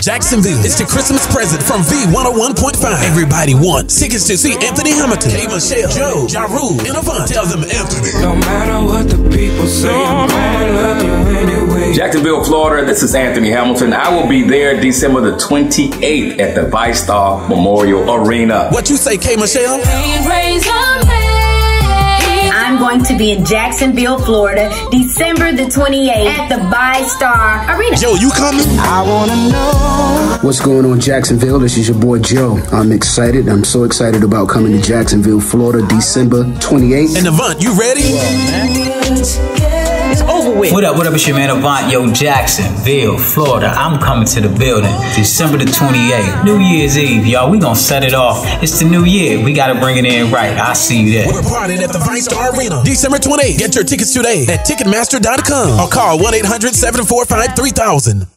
Jacksonville is the Christmas present from V101.5. Everybody wants tickets to see Anthony Hamilton, K. Michelle, Joe, Ja Rule, and Avant. Tell them Anthony. No matter what the people say, I'm gonna love you anyway. Jacksonville, Florida. This is Anthony Hamilton. I will be there December the 28th at the VyStar Memorial Arena. What you say, K. Michelle? I'm going to be in Jacksonville, Florida, December the 28th at the VyStar Arena. Joe, you coming? I wanna know. What's going on, Jacksonville? This is your boy Joe. I'm excited. I'm so excited about coming to Jacksonville, Florida, December 28th. And Avant, you ready? It's over with. What up, what up, it's your man Avant, yo, Jacksonville, Florida. I'm coming to the building December the 28th, New Year's Eve, y'all. We gonna set it off. It's the new year. We gotta bring it in right. I'll see you there. We're partying at the VyStar Arena. December 28th. Get your tickets today at Ticketmaster.com or call 1 800 745 3000.